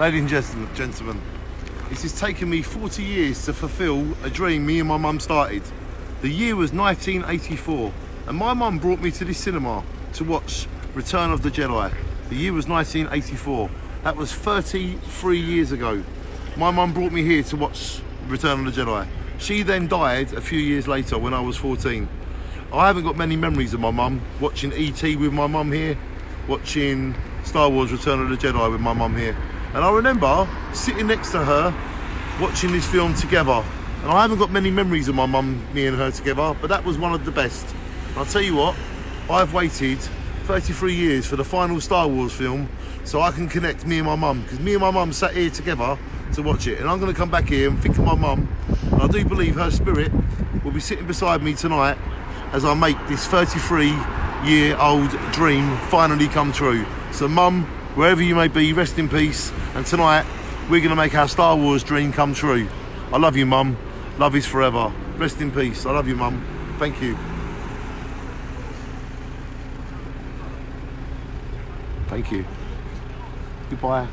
Ladies and gentlemen, this has taken me 40 years to fulfill a dream me and my mum started. The year was 1984, and my mum brought me to this cinema to watch Return of the Jedi. The year was 1984. That was 33 years ago. My mum brought me here to watch Return of the Jedi. She then died a few years later when I was 14. I haven't got many memories of my mum watching ET with my mum here, watching Star Wars Return of the Jedi with my mum here. And I remember sitting next to her watching this film together. And I haven't got many memories of my mum, me and her together, but that was one of the best. And I'll tell you what, I've waited 33 years for the final Star Wars film so I can connect me and my mum because me and my mum sat here together to watch it and I'm going to come back here and think of my mum and I do believe her spirit will be sitting beside me tonight as I make this 33 year old dream finally come true so mum wherever you may be rest in peace. And tonight we're going to make our Star Wars dream come true. I love you mum. Love is forever. Rest in peace. I love you mum. Thank you. Thank you. Goodbye.